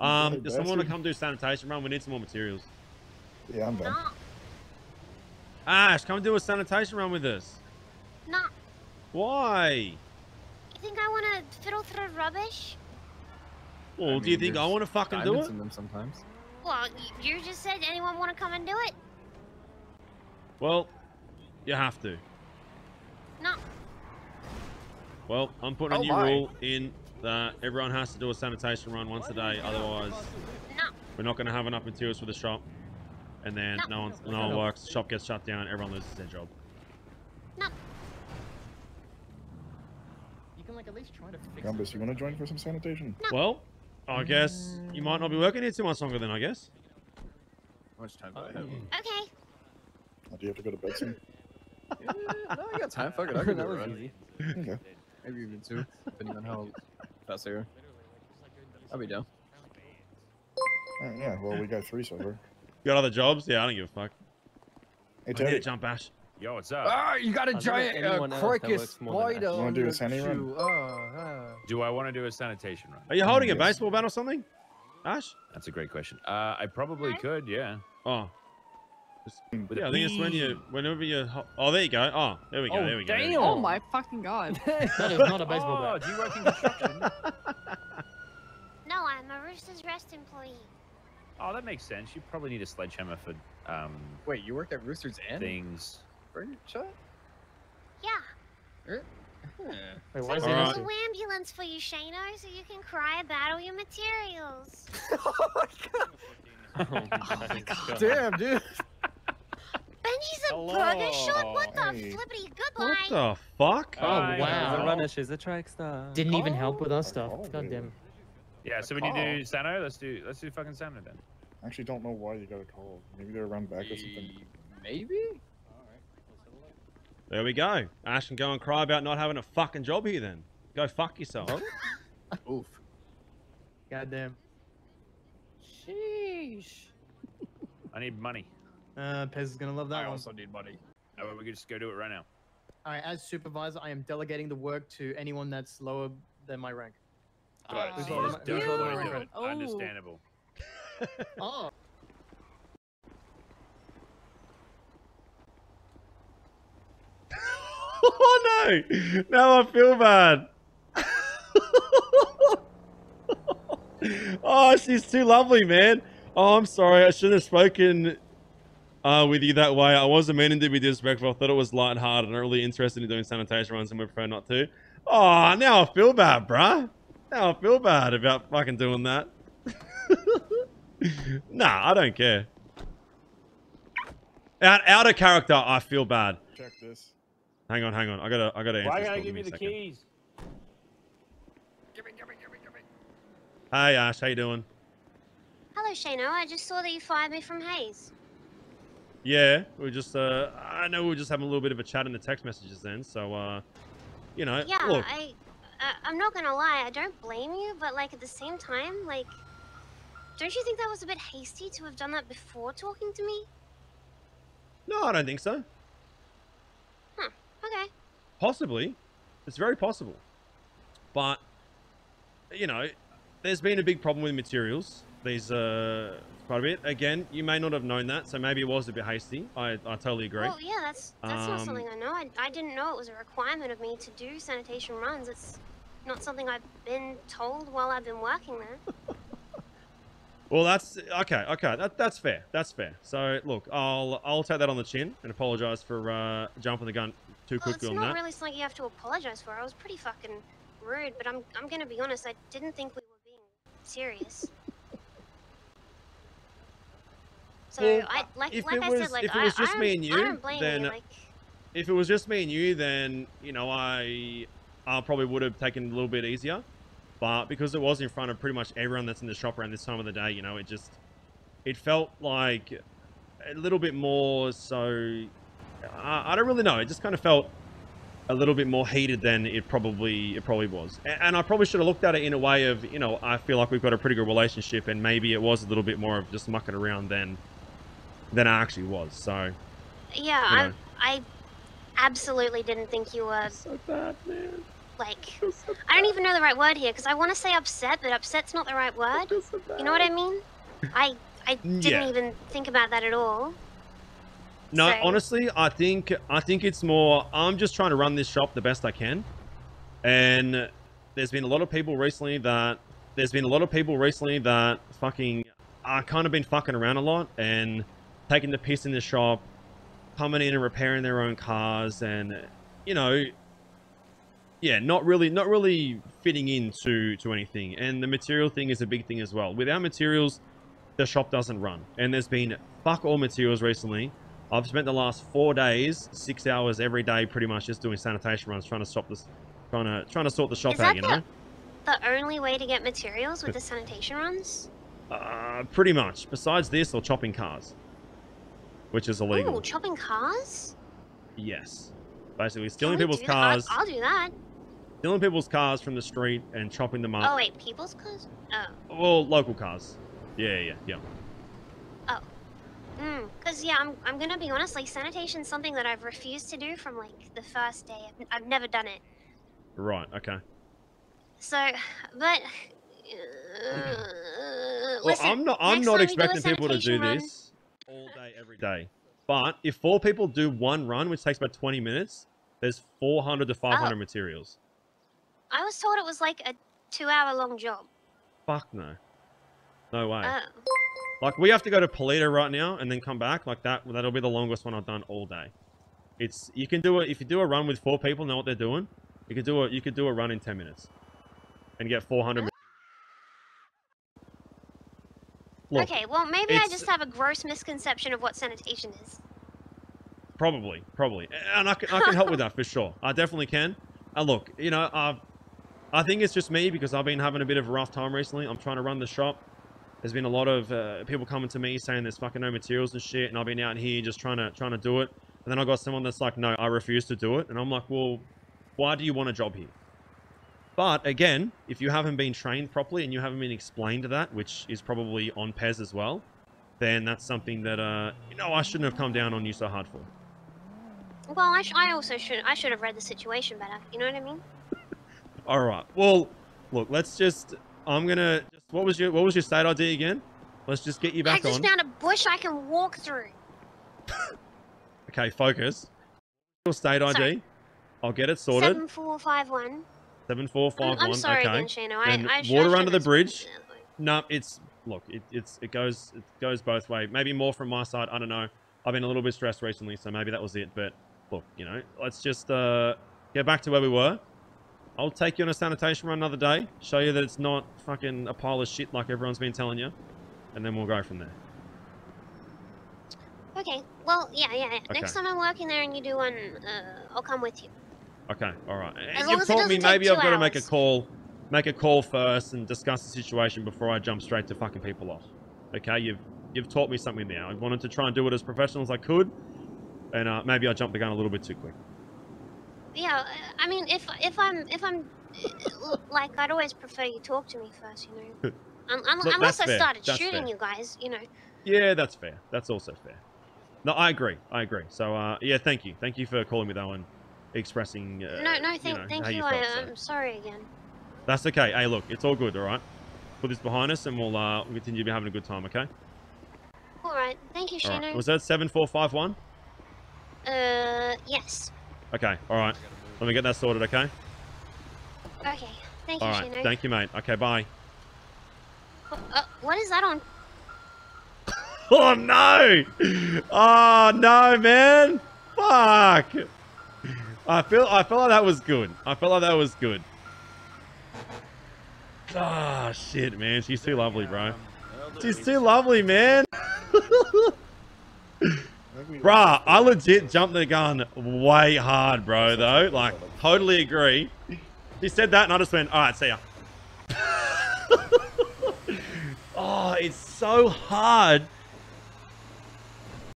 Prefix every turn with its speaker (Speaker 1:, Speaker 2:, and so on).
Speaker 1: Um, does someone want to come do sanitation run? We need some more materials.
Speaker 2: Yeah, I'm done.
Speaker 3: No,
Speaker 1: Ash, come do a sanitation run with us.
Speaker 3: no.
Speaker 1: Why?
Speaker 3: You think I want to fiddle through rubbish?
Speaker 1: Well,
Speaker 4: I
Speaker 1: do you think I want to fucking do
Speaker 4: Diamonds
Speaker 1: it?
Speaker 4: in them sometimes.
Speaker 3: Well, you just said anyone want to come and do it?
Speaker 1: Well, you have to.
Speaker 3: No.
Speaker 1: Well, I'm putting
Speaker 4: Oh
Speaker 1: a new
Speaker 4: my.
Speaker 1: rule in that everyone has to do a sanitation run once a day. Otherwise,
Speaker 3: No.
Speaker 1: we're not going to have enough materials for the shop. And then
Speaker 3: No.
Speaker 1: no one, no one works. Shop gets shut down. Everyone loses their job.
Speaker 3: No.
Speaker 5: You can like at least try to fix
Speaker 2: Gumbus, you want to join for some sanitation?
Speaker 1: Well, I guess you might not be working here too much longer then. I guess.
Speaker 4: How much time do I oh, have?
Speaker 3: Okay.
Speaker 2: Or do you have to go to bed soon?
Speaker 4: yeah, no, I got time. Fuck it. I can do
Speaker 5: that
Speaker 4: run.
Speaker 5: easy.
Speaker 2: Okay.
Speaker 4: Maybe even two, depending on how fast they are. I'll be down.
Speaker 2: Alright, yeah, well, we got three so far.
Speaker 1: You got other jobs? Yeah, I don't give a fuck.
Speaker 2: Hey,
Speaker 1: I need
Speaker 2: Teddy,
Speaker 1: jump, Ash.
Speaker 6: Yo, what's up?
Speaker 4: Ah, you got a
Speaker 5: I
Speaker 4: giant uh,
Speaker 5: anyone else that works
Speaker 4: crocus
Speaker 5: more than
Speaker 4: spider
Speaker 2: You wanna do a
Speaker 4: your
Speaker 2: sandy run?
Speaker 4: shoe. Oh, ah.
Speaker 6: Do I want to do a sanitation run?
Speaker 1: Are you holding a
Speaker 2: Yes.
Speaker 1: baseball bat or something? Ash?
Speaker 6: That's a great question. Uh, I probably could, yeah.
Speaker 1: Oh.
Speaker 6: With
Speaker 1: Yeah, I think it's when you, whenever you, ho- oh, there you go. Oh, there we go.
Speaker 5: Oh,
Speaker 1: there we go.
Speaker 5: damn.
Speaker 7: Oh my fucking god.
Speaker 5: That is not a baseball
Speaker 6: oh,
Speaker 5: bat.
Speaker 6: do you work in construction?
Speaker 3: No, I'm a Rooster's Rest employee.
Speaker 6: oh, that makes sense. You probably need a sledgehammer for um
Speaker 4: Wait, you work at Rooster's Inn?
Speaker 6: things.
Speaker 4: Furniture shop?
Speaker 3: Yeah.
Speaker 4: Huh.
Speaker 5: Wait,
Speaker 3: So
Speaker 5: why is
Speaker 3: there's a
Speaker 5: missing?
Speaker 3: little wambulance for you, ShaneO, so you can cry about all your materials.
Speaker 4: oh my god.
Speaker 5: Oh my god.
Speaker 4: Damn, dude.
Speaker 3: Benji's a burger shop? What the
Speaker 2: Hey.
Speaker 3: flippity
Speaker 1: What the fuck?
Speaker 5: Oh,
Speaker 6: I
Speaker 5: wow. The runner
Speaker 7: she's a track star.
Speaker 5: Didn't even help oh. with our
Speaker 2: Oh,
Speaker 5: stuff.
Speaker 2: oh,
Speaker 5: God
Speaker 2: yeah.
Speaker 5: damn.
Speaker 6: Yeah, so when you do Sano, let's do let's do fucking Sano then.
Speaker 2: I actually don't know why you got a call. Maybe they're around back or something.
Speaker 4: Maybe? Alright.
Speaker 1: There we go. Ash can go and cry about not having a fucking job here then. Go fuck yourself.
Speaker 4: Oof.
Speaker 5: God damn.
Speaker 7: Sheesh.
Speaker 6: I need money.
Speaker 5: Uh, Pez is gonna love that
Speaker 4: I
Speaker 5: one.
Speaker 4: also need money.
Speaker 6: How about we could just go do it right now?
Speaker 5: All right, as supervisor, I am delegating the work to anyone that's lower than my rank.
Speaker 6: Got
Speaker 5: Who's
Speaker 6: it.
Speaker 5: lower
Speaker 6: just
Speaker 5: my-
Speaker 6: don't wanna do
Speaker 5: rank?
Speaker 6: it.
Speaker 7: Oh.
Speaker 6: Understandable.
Speaker 5: Oh.
Speaker 1: oh no! Now I feel bad. oh, she's too lovely, man. Oh, I'm sorry. I shouldn't have spoken uh, with you that way. I wasn't meaning to be disrespectful. I thought it was lighthearted and I'm really interested in doing sanitation runs and we prefer not to. Oh, now I feel bad, bruh. Now I feel bad about fucking doing that. nah, I don't care. Out, out of character, I feel bad.
Speaker 2: Check this.
Speaker 1: Hang on, hang on. I gotta, I gotta answer.
Speaker 6: Why
Speaker 1: this
Speaker 6: gotta give me the keys?
Speaker 1: give me a
Speaker 6: the
Speaker 1: second.
Speaker 6: keys?
Speaker 1: Hey, Ash, how you doing?
Speaker 3: Hello, ShaneO. I just saw that you fired me from Hayes.
Speaker 1: Yeah, we just, uh, I know we were just having a little bit of a chat in the text messages then. So, uh, you know,
Speaker 3: Yeah,
Speaker 1: look,
Speaker 3: I, uh, I'm not gonna lie. I don't blame you, but like at the same time, like, don't you think that was a bit hasty to have done that before talking to me?
Speaker 1: no, I don't think so.
Speaker 3: Okay.
Speaker 1: Possibly, it's very possible, but you know, there's been a big problem with materials. These, uh, quite a bit. Again, you may not have known that, so maybe it was a bit hasty. I, I totally agree.
Speaker 3: Well, yeah, that's that's not
Speaker 1: Um,
Speaker 3: something I know. I, I didn't know it was a requirement of me to do sanitation runs. It's not something I've been told while I've been working there.
Speaker 1: Well, that's okay. Okay, that, that's fair. That's fair. So, look, I'll I'll take that on the chin and apologize for uh, jumping the gun too
Speaker 3: Well, it's
Speaker 1: quickly on
Speaker 3: not
Speaker 1: that.
Speaker 3: really something you have to apologize for. I was pretty fucking rude, but I'm I'm gonna be honest. I didn't think we were being serious. So
Speaker 1: Well,
Speaker 3: I uh, like
Speaker 1: if
Speaker 3: like
Speaker 1: it
Speaker 3: I
Speaker 1: was-
Speaker 3: said, like
Speaker 1: if it
Speaker 3: I,
Speaker 1: was just
Speaker 3: I
Speaker 1: me and you, then-
Speaker 3: you. Like
Speaker 1: If it was just me and you, then you know I I probably would have taken it a little bit easier. But because it was in front of pretty much everyone that's in the shop around this time of the day, you know, it just it felt like a little bit more so. I, I don't really know. It just kind of felt a little bit more heated than it probably it probably was. A- And I probably should have looked at it in a way of, you know, I feel like we've got a pretty good relationship, and maybe it was a little bit more of just mucking around than than I actually was. So
Speaker 3: yeah,
Speaker 1: you
Speaker 3: I
Speaker 1: know.
Speaker 3: I absolutely didn't think you were
Speaker 1: so bad, man.
Speaker 3: like I don't even know the right word here because I want to say upset, but upset's not the right word. You know what I mean? I I didn't
Speaker 1: Yeah.
Speaker 3: even think about that at all.
Speaker 1: No,
Speaker 3: So-
Speaker 1: honestly, I think I think it's more. I'm just trying to run this shop the best I can, and there's been a lot of people recently that there's been a lot of people recently that fucking are kind of been fucking around a lot and taking the piss in the shop, coming in and repairing their own cars, and you know, yeah, not really, not really fitting into to anything. And the material thing is a big thing as well. Without materials, the shop doesn't run. And there's been fuck all materials recently. I've spent the last four days, six hours every day, pretty much just doing sanitation runs, trying to stop this, trying to trying to sort the shop out. You know,
Speaker 3: The only way to get materials with the sanitation runs?
Speaker 1: uh, pretty much. Besides this, or chopping cars, which is illegal.
Speaker 3: Ooh, chopping cars?
Speaker 1: Yes, basically stealing people's
Speaker 3: that? I'll-
Speaker 1: cars,
Speaker 3: I'll, do that.
Speaker 1: stealing people's cars from the street and chopping them up.
Speaker 3: Oh wait, people's cars? Oh.
Speaker 1: Well, local cars. Yeah, yeah, yeah. Oh.
Speaker 3: Mm, cause yeah, I'm I'm gonna be honest. Like sanitation's something that I've refused to do from like the first day. I've, I've never done it.
Speaker 1: Right. Okay.
Speaker 3: So, but. Uh,
Speaker 1: Well,
Speaker 3: listen,
Speaker 1: I'm not. I'm not
Speaker 3: time we do a
Speaker 1: expecting people to do
Speaker 3: run-
Speaker 1: this day, every day. But if four people do one run, which takes about 20 minutes, there's 400 to 500
Speaker 3: Oh.
Speaker 1: materials.
Speaker 3: I was told it was like a two-hour-long job.
Speaker 1: Fuck no. No way.
Speaker 3: Oh.
Speaker 1: like we have to go to Paleto right now and then come back. Like that. That'll be the longest one I've done all day. It's you can do it if you do a run with four people, know what they're doing. You could do a you could do a run in 10 minutes, and get 400. ma- Look,
Speaker 3: okay, well maybe I just have a gross misconception of what sanitation is.
Speaker 1: Probably, probably, and I can, I can help with that for sure. I definitely can. And look, you know, uh, I think it's just me because I've been having a bit of a rough time recently. I'm trying to run the shop. There's been a lot of uh, people coming to me saying there's fucking no materials and shit, and I've been out here just trying to trying to do it. And then I got someone that's like, no, I refuse to do it, and I'm like, well, why do you want a job here? But again, if you haven't been trained properly and you haven't been explained to that, which is probably on Pez as well, then that's something that uh, you know I shouldn't have come down on you so hard for.
Speaker 3: Well, I, sh- I also should I should have read the situation better. You know what I mean?
Speaker 1: All right. Well, look, let's just. I'm gonna. Just, what was your What was your state ID again? Let's just get you back. on.
Speaker 3: I just
Speaker 1: on.
Speaker 3: found a bush I can walk through.
Speaker 1: Okay, focus. Your state ID.
Speaker 3: Sorry.
Speaker 1: I'll get it sorted.
Speaker 3: Seven four five one.
Speaker 1: Seven four
Speaker 3: I'm,
Speaker 1: five
Speaker 3: I'm
Speaker 1: one.
Speaker 3: sorry
Speaker 1: Okay.
Speaker 3: again, ShaneO. I, I,
Speaker 1: water under the bridge. No, it's look. It, it's it goes it goes both way. Maybe more from my side. I don't know. I've been a little bit stressed recently, so maybe that was it. But look, you know, let's just uh, get back to where we were. I'll take you on a sanitation run another day. Show you that it's not fucking a pile of shit like everyone's been telling you, and then we'll go from there.
Speaker 3: Okay. Well, yeah, yeah. yeah. Next time I'm working there and you do one, uh, I'll come with you.
Speaker 1: Okay, all right.
Speaker 3: As
Speaker 1: You've taught me maybe I've got to make a call, make a call first and discuss the situation before I jump straight to fucking people off. Okay, you've you've taught me something now. I wanted to try and do it as professional as I could, and uh, maybe I jumped the gun a little bit too quick.
Speaker 3: Yeah. uh, I mean, if if I'm if I'm uh, like, I'd always prefer you talk to me first. You know. Un-
Speaker 1: Look,
Speaker 3: unless I
Speaker 1: fair,
Speaker 3: started
Speaker 1: that's
Speaker 3: shooting
Speaker 1: fair.
Speaker 3: you guys, you know.
Speaker 1: Yeah, that's fair. That's also fair. No, I agree. I agree. So, uh, yeah, thank you. Thank you for calling me though and expressing. Uh,
Speaker 3: no, no,
Speaker 1: you
Speaker 3: thank,
Speaker 1: know,
Speaker 3: thank you.
Speaker 1: you
Speaker 3: I,
Speaker 1: so.
Speaker 3: I'm sorry again.
Speaker 1: That's okay. Hey, look, it's all good. All right. Put this behind us, and we'll uh, we'll continue to be having a good time. Okay.
Speaker 3: All right. Thank you, ShaneO.
Speaker 1: right. Was that seven four five one?
Speaker 3: Uh, yes.
Speaker 1: Okay. All right. Let me get that sorted. Okay.
Speaker 3: Okay. Thank you,
Speaker 1: All right.
Speaker 3: ShaneO.
Speaker 1: Thank you, mate. Okay. Bye.
Speaker 3: Uh, what is that on?
Speaker 1: Oh no! Oh no, man! Fuck! I feel I felt like that was good. I felt like that was good. Ah, shit, man. She's too lovely, bro. She's too lovely, man. Bruh, I legit jumped the gun way hard, bro, though. Like, totally agree. She said that, and I just went, alright, see ya. oh, it's so hard